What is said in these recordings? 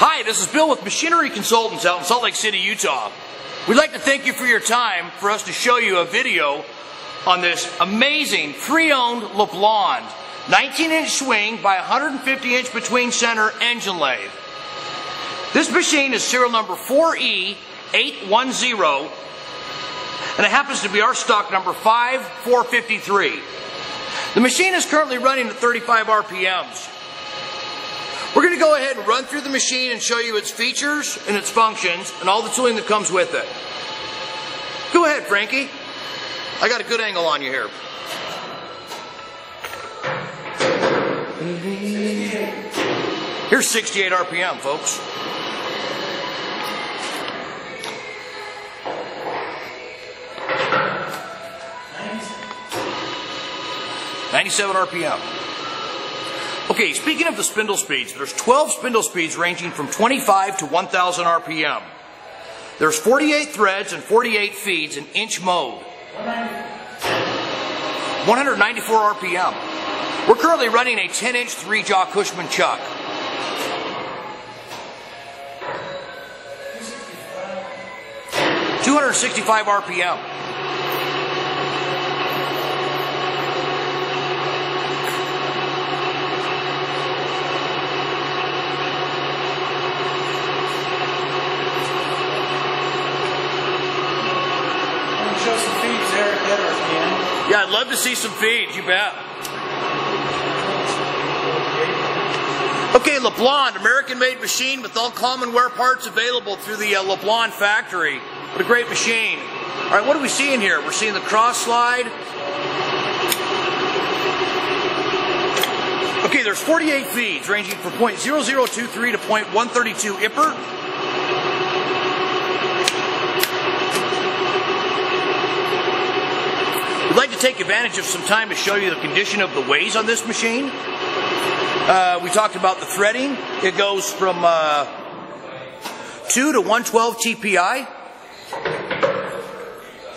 Hi, this is Bill with Machinery Consultants out in Salt Lake City, Utah. We'd like to thank you for your time for us to show you a video on this amazing pre-owned LeBlond 19 inch swing by 150 inch between center engine lathe. This machine is serial number 4E810 and it happens to be our stock number 5453. The machine is currently running at 35 RPMs. We're going to go ahead and run through the machine and show you its features and its functions and all the tooling that comes with it. Go ahead, Frankie. I got a good angle on you here. Here's 68 RPM, folks. Ninety-seven RPM. Okay, speaking of the spindle speeds, there's 12 spindle speeds ranging from 25 to 1000 RPM. There's 48 threads and 48 feeds in inch mode. 194 RPM. We're currently running a 10 inch 3 jaw Cushman chuck. Two hundred sixty-five RPM. show some feeds there at dinner if you can. Yeah, I'd love to see some feeds, you bet. Okay, LeBlond, American made machine with all common wear parts available through the uh, LeBlond factory. What a great machine. All right, what are we seeing here? We're seeing the cross slide. Okay, there's 48 feeds ranging from .0023 to .132 IPR. We'd like to take advantage of some time to show you the condition of the ways on this machine. Uh, we talked about the threading. It goes from uh, 2 to 112 TPI.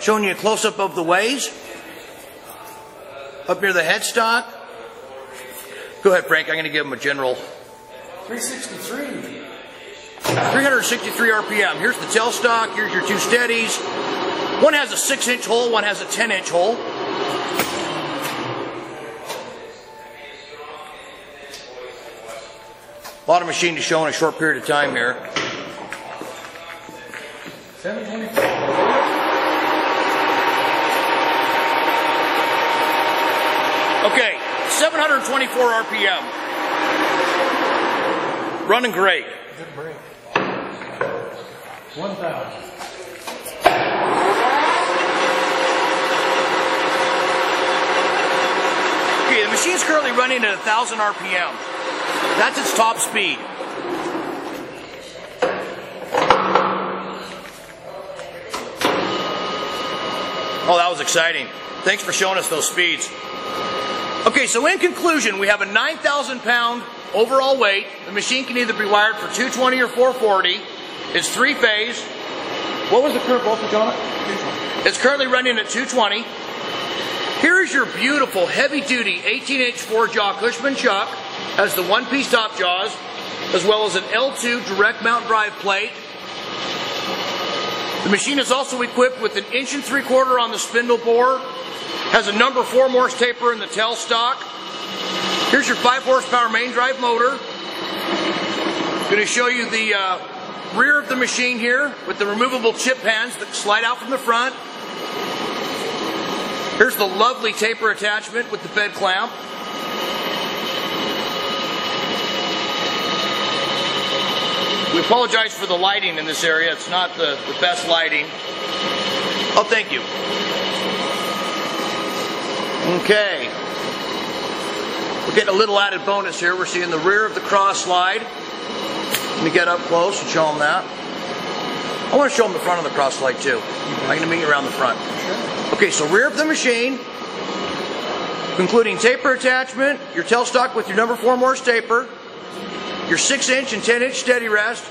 Showing you a close-up of the ways. Up near the headstock. Go ahead, Frank. I'm going to give him a general 363. 363 RPM. Here's the tailstock. Here's your two steadies. One has a 6 inch hole, one has a 10 inch hole. A lot of machine to show in a short period of time here. 724. Okay, 724 RPM. Running great. Good brake. 1,000. Okay, the machine's currently running at 1,000 RPM. That's its top speed. Oh, that was exciting. Thanks for showing us those speeds. Okay, so in conclusion, we have a 9,000 pound overall weight. The machine can either be wired for 220 or 440. It's three phase. What was the current voltage on it? It's currently running at 220. Here is your beautiful heavy duty 18 inch four jaw Cushman chuck. as the one piece top jaws, as well as an L2 direct mount drive plate. The machine is also equipped with an inch and three quarter on the spindle bore. Has a number four Morse taper in the tailstock. Here's your five horsepower main drive motor. I'm Going to show you the uh, rear of the machine here with the removable chip pans that slide out from the front. Here's the lovely taper attachment with the bed clamp. We apologize for the lighting in this area. It's not the, the best lighting. Oh, thank you. Okay. We're getting a little added bonus here. We're seeing the rear of the cross slide. Let me get up close and show them that. I want to show them the front of the cross slide too. I'm going to meet you around the front. Okay, so rear of the machine, including taper attachment, your tailstock with your number four Morse taper, your 6 inch and 10 inch steady rest,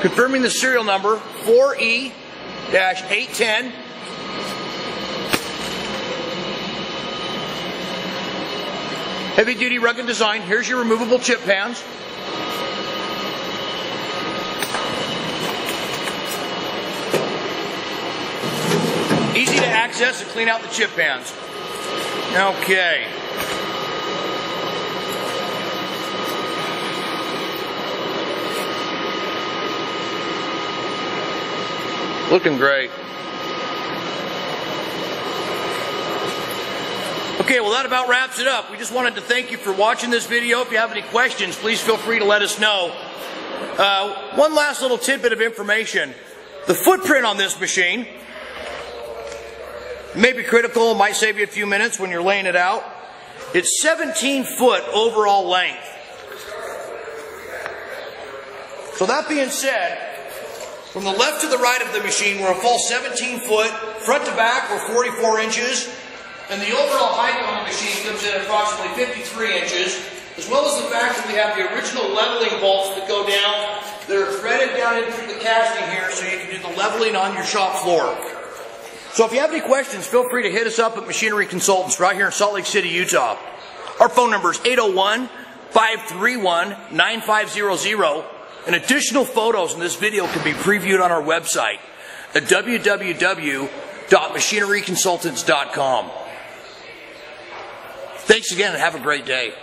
confirming the serial number 4E-810. Heavy duty rugged design. Here's your removable chip pans. Easy to access and clean out the chip pans. Okay. Looking great. Okay, well, that about wraps it up. We just wanted to thank you for watching this video. If you have any questions, please feel free to let us know. Uh, one last little tidbit of information. The footprint on this machine may be critical, might save you a few minutes when you're laying it out. It's 17 foot overall length. So that being said, from the left to the right of the machine, we're a full 17 foot. Front to back, we're 44 inches. And the overall height on the machine comes in at approximately 53 inches, as well as the fact that we have the original leveling bolts that go down. They're threaded down into the casting here so you can do the leveling on your shop floor. So if you have any questions, feel free to hit us up at Machinery Consultants right here in Salt Lake City, Utah. Our phone number is 801 531 9500. And additional photos in this video can be previewed on our website at www.machineryconsultants.com. Thanks again and have a great day.